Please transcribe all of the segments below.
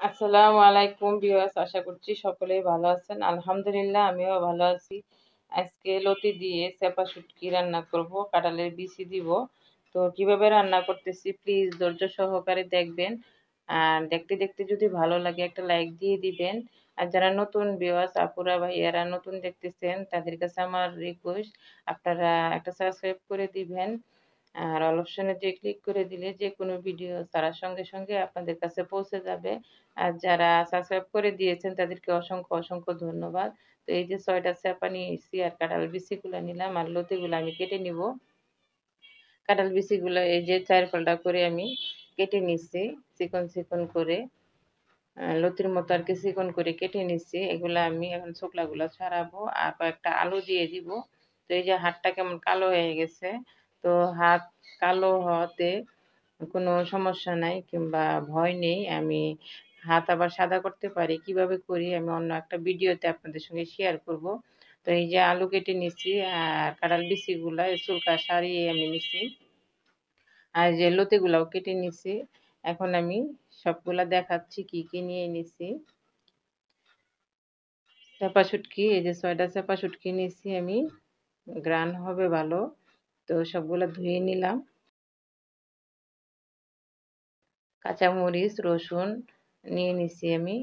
আসসালামু আলাইকুম ভিউয়ার্স, আশা করছি সকলেই ভালো আছেন। আলহামদুলিল্লাহ, আমিও ভালো আছি। আজকে লতি দিয়ে চেপা শুটকি রান্না করব, কাঁঠালের বিচি দিব। তো কীভাবে রান্না করতেছি প্লিজ ধৈর্য সহকারে দেখবেন। আর দেখতে দেখতে যদি ভালো লাগে, একটা লাইক দিয়ে দিবেন। আর যারা নতুন ভিউয়ার্স, আপুরা, ভাইয়ারা নতুন দেখতেছেন, তাদের কাছে আমার রিকোয়েস্ট আপনারা একটা সাবস্ক্রাইব করে দিবেন। আর অল অপশনে দিয়ে ক্লিক করে দিলে যে কোনো ভিডিও তারা সঙ্গে সঙ্গে আপনাদের কাছে পৌঁছে যাবে। আর যারা সাবস্ক্রাইব করে দিয়েছেন তাদেরকে অসংখ্য অসংখ্য ধন্যবাদ। তো এই যে ছয়টা চেপা নিয়েছি আর কাঁঠাল বিচিগুলো নিলাম আর লতিগুলো আমি কেটে নিব। কাঁঠাল বিচিগুলো এই যে চার পাল্টা করে আমি কেটে নিচ্ছি, চিকন চিকন করে। লতির মতো আর কি চিকন করে কেটে নিচ্ছি। এগুলো আমি এখন শুকলাগুলো ছাড়াবো আর কয়েকটা আলু দিয়ে দিব। তো এই যে হাতটা কেমন কালো হয়ে গেছে। তো হাত কালো হওয়াতে কোনো সমস্যা নাই কিংবা ভয় নেই। আমি হাত আবার সাদা করতে পারি। কীভাবে করি? আমি অন্য একটা ভিডিওতে আপনাদের সঙ্গে শেয়ার করব। তো এই যে আলু কেটে নিছি আর কাঁঠাল বিচিগুলো চুলকা সারিয়ে আমি নিছি। আর যে লতিগুলাও কেটে নিছি। এখন আমি সবগুলা দেখাচ্ছি কি কি নিয়ে নিছি। চাপা শুটকি, এই যে ছয়টা চাপা শুটকি নিয়েছি আমি। গ্রান হবে ভালো। তো সবগুলো ধুয়ে নিলাম। কাঁচামরিচ, রসুন নিয়ে নিছি আমি।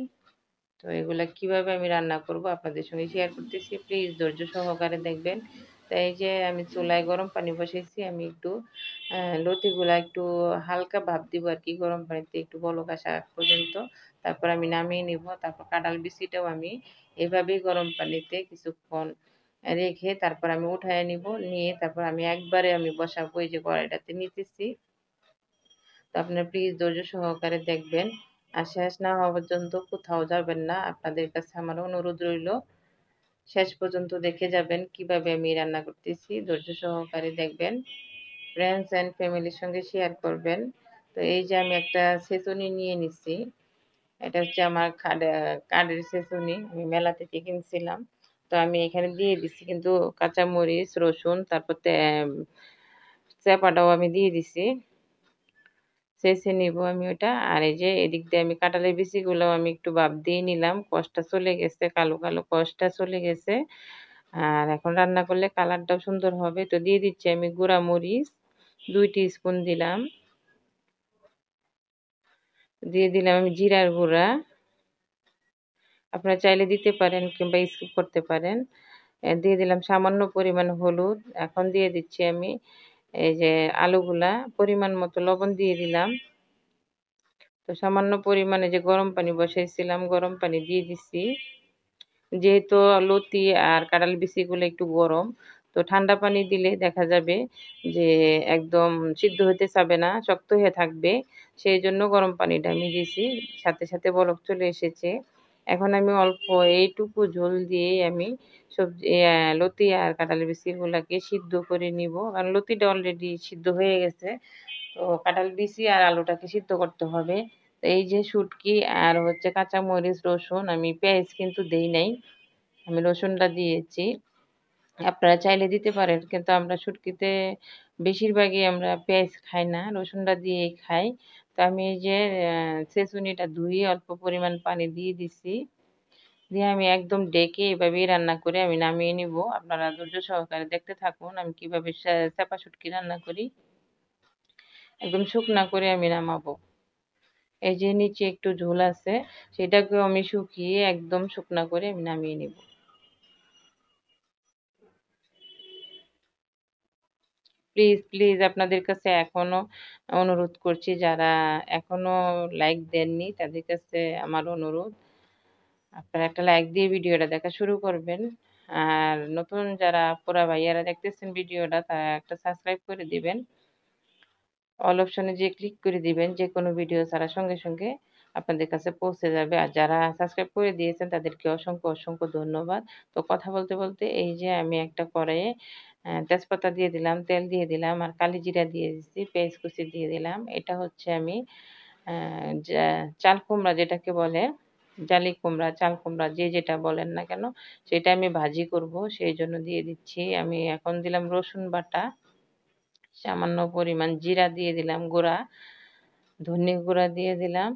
তো এগুলা কীভাবে আমি রান্না করব আপনাদের সঙ্গে শেয়ার করতেছি। প্লিজ ধৈর্য সহকারে দেখবেন। তাই যে আমি চুলায় গরম পানি বসেছি আমি একটু লতিগুলা একটু হালকা ভাব দিব আর কি, গরম পানিতে একটু বলক আসা পর্যন্ত। তারপর আমি নামিয়ে নিব। তারপর কাঁঠাল বিচিটাও আমি এভাবেই গরম পানিতে কিছুক্ষণ রেখে তারপর আমি উঠায় নিব। নিয়ে তারপর আমি একবারে আমি বসাবো, এই যে কড়াইটাতে নিতেছি। তো আপনারা প্লিজ ধৈর্য সহকারে দেখবেন। আর শেষ না হওয়া পর্যন্ত কোথাও যাবেন না। আপনাদের কাছে আমার অনুরোধ রইল, শেষ পর্যন্ত দেখে যাবেন কীভাবে আমি রান্না করতেছি। ধৈর্য সহকারে দেখবেন ফ্রেন্ডস অ্যান্ড ফ্যামিলির সঙ্গে শেয়ার করবেন। তো এই যে আমি একটা সেচনি নিয়ে নিচ্ছি এটা হচ্ছে আমার কার্ডের সেচনি। আমি মেলা থেকে কিনছিলাম। তো আমি এখানে দিয়ে দিচ্ছি কিন্তু কাঁচামরিচ, রসুন, তারপর চেপাটাও আমি দিয়ে দিছি। শেষে নিব আমি ওটা। আর এই যে এদিক দিয়ে আমি কাঁঠালের বিচিগুলো আমি একটু ভাব দিয়ে নিলাম। কষটা চলে গেছে, কালো কালো কষটা চলে গেছে। আর এখন রান্না করলে কালারটাও সুন্দর হবে। তো দিয়ে দিচ্ছি আমি গুঁড়া মরিচ, দুই স্পুন দিলাম। দিয়ে দিলাম আমি জিরার গুঁড়া। আপনারা চাইলে দিতে পারেন কিংবা স্কিপ করতে পারেন। দিয়ে দিলাম সামান্য পরিমাণ হলুদ। এখন দিয়ে দিচ্ছি আমি এই যে আলুগুলা। পরিমাণ মতো লবণ দিয়ে দিলাম। তো সামান্য পরিমাণে যে গরম পানি বসাইছিলাম, গরম পানি দিয়ে দিছি। যেহেতু লতি আর কাঁড়াল বিচিগুলো একটু গরম, তো ঠান্ডা পানি দিলে দেখা যাবে যে একদম সিদ্ধ হতে চাবে না, শক্ত হয়ে থাকবে। সেই জন্য গরম পানিটা আমি দিয়েছি সাথে সাথে বরফ চলে এসেছে। এখন আমি অল্প এইটুকু ঝোল দিয়ে আমি সবজি লতি আর কাঁঠাল বিচিগুলোকে সিদ্ধ করে নিব। কারণ লতিটা অলরেডি সিদ্ধ হয়ে গেছে। তো কাঁঠাল বিচি আর আলুটাকে সিদ্ধ করতে হবে। এই যে শুটকি আর হচ্ছে কাঁচামরিচ, রসুন, আমি পেঁয়াজ কিন্তু দেই নাই। আমি রসুনটা দিয়েছি। আপনারা চাইলে দিতে পারেন, কিন্তু আমরা শুটকিতে বেশিরভাগই আমরা পেঁয়াজ খাই না, রসুনটা দিয়েই খাই। তো আমি এই যে ছেঁচুনিটা ধুয়ে অল্প পরিমাণ পানি দিয়ে দিছি। দিয়ে আমি একদম ডেকে এভাবেই রান্না করে আমি নামিয়ে নিব। আপনারা ধৈর্য সহকারে দেখতে থাকুন আমি কীভাবে চাপা শুটকি রান্না করি। একদম শুকনা করে আমি নামাবো। এই যে নিচে একটু ঝোল আছে, সেটাকেও আমি শুকিয়ে একদম শুকনা করে আমি নামিয়ে নিব। প্লিজ প্লিজ আপনাদের কাছে এখনও অনুরোধ করছি যারা এখনও লাইক দেননি তাদের কাছে আমার অনুরোধ। আপনারা একটা লাইক দিয়ে ভিডিওটা দেখা শুরু করবেন। আর নতুন যারা পুরা ভাইয়ারা দেখতেছেন ভিডিওটা তারা একটা সাবস্ক্রাইব করে দিবেন। অল অপশনে যে ক্লিক করে দিবেন যে কোনো ভিডিও ছাড়া সঙ্গে সঙ্গে আপনাদের কাছে পৌঁছে যাবে। আর যারা সাবস্ক্রাইব করে দিয়েছেন তাদেরকে অসংখ্য অসংখ্য ধন্যবাদ। তো কথা বলতে বলতে এই যে আমি একটা কড়াইয়ে তেজপাতা দিয়ে দিলাম, তেল দিয়ে দিলাম আর কালি জিরা দিয়ে দিচ্ছি পেঁয়াজ কুচি দিয়ে দিলাম। এটা হচ্ছে আমি চাল কুমড়া যেটাকে বলে, জালি কুমড়া, চাল কুমড়া যে যেটা বলেন না কেন, সেটা আমি ভাজি করব, সেই জন্য দিয়ে দিচ্ছি। আমি এখন দিলাম রসুন বাটা, সামান্য পরিমাণ জিরা দিয়ে দিলাম গুঁড়া, ধনে গুঁড়া দিয়ে দিলাম।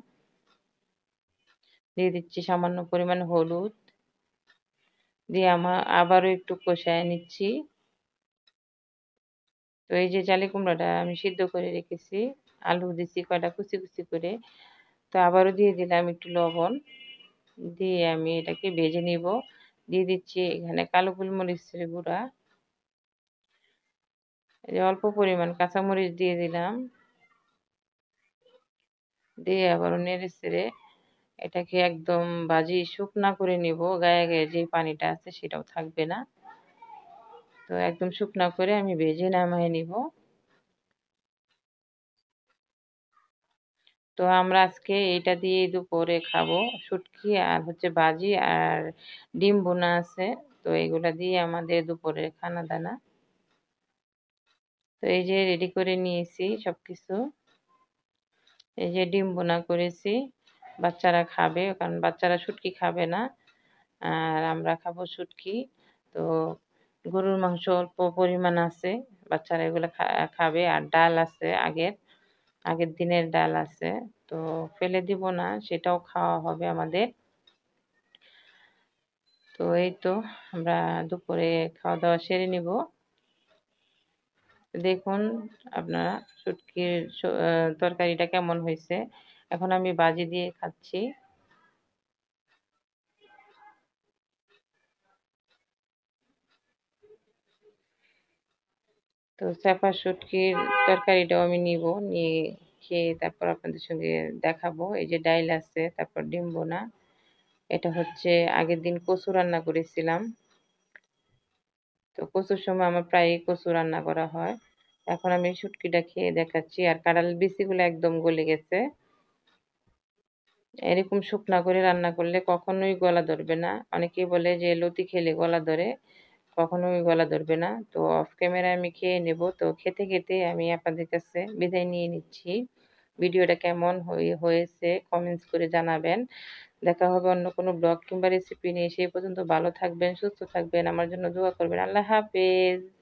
দিয়ে দিচ্ছি সামান্য পরিমাণ হলুদ। দিয়ে আমার আবারও একটু কষায় নিচ্ছি। তো এই যে জালি কুমড়াটা আমি সিদ্ধ করে রেখেছি, আলু দিছি কয়টা কুচি কুচি করে, তো আবারও দিয়ে দিলাম একটু লবণ, দিয়ে আমি এটাকে ভেজে নিব, দিয়ে দিচ্ছি এখানে কালো গোলমরিচের গুঁড়া অল্প পরিমাণ কাঁচামরিচ দিয়ে দিলাম, দিয়ে আবারও নেড়ে চেড়ে এটাকে একদম ভাজি শুকনা করে নিব, গায়ে গায়ে যে পানিটা আছে সেটাও থাকবে না। তো একদম শুকনো করে আমি ভেজে নামাই নিব। তো আমরা আজকে এটা দিয়ে দুপুরে খাব শুটকি আর হচ্ছে ভাজি আর ডিম বোনা আছে। তো এগুলা দিয়ে আমাদের দুপুরের খানা দানা তো এই যে রেডি করে নিয়েছি সব কিছু এই যে ডিম বোনা করেছি, বাচ্চারা খাবে কারণ বাচ্চারা শুটকি খাবে না। আর আমরা খাব শুটকি। তো গরুর মাংস অল্প পরিমাণ আছে। বাচ্চারা এগুলো খাবে। আর ডাল আছে আগের আগের দিনের ডাল আছে। তো ফেলে দিব না, সেটাও খাওয়া হবে আমাদের। তো এই তো, আমরা দুপুরে খাওয়া দাওয়া সেরে নিব। দেখুন আপনারা শুটকির তরকারিটা কেমন হয়েছে। এখন আমি বাজি দিয়ে খাচ্ছি। তো চাপা শুটকির তরকারিটাও আমি নিব, নিয়ে খেয়ে তারপর আপনাদের সঙ্গে দেখাবো। এই যে ডাইল আছে, তারপর ডিম বোনা এটা হচ্ছে আগের দিন কচু রান্না করেছিলাম। তো কচুর সময় আমার প্রায়ই কচু রান্না করা হয়। এখন আমি শুটকিটা খেয়ে দেখাচ্ছি। আর কাঁড়াল বিচিগুলো একদম গলে গেছে। এরকম শুকনা করে রান্না করলে কখনোই গলা ধরবে না। অনেকেই বলে যে লতি খেলে গলা ধরে। কখনোই গলা ধরবে না। তো অফ ক্যামেরা আমি খেয়ে নেব। তো খেতে খেতে আমি আপনাদের কাছে বিদায় নিয়ে নিচ্ছি। ভিডিওটা কেমন হয়েছে কমেন্টস করে জানাবেন। দেখা হবে অন্য কোনো ব্লগ কিংবা রেসিপি নিয়ে। সেই পর্যন্ত ভালো থাকবেন, সুস্থ থাকবেন। আমার জন্য দোয়া করবেন। আল্লাহ হাফেজ।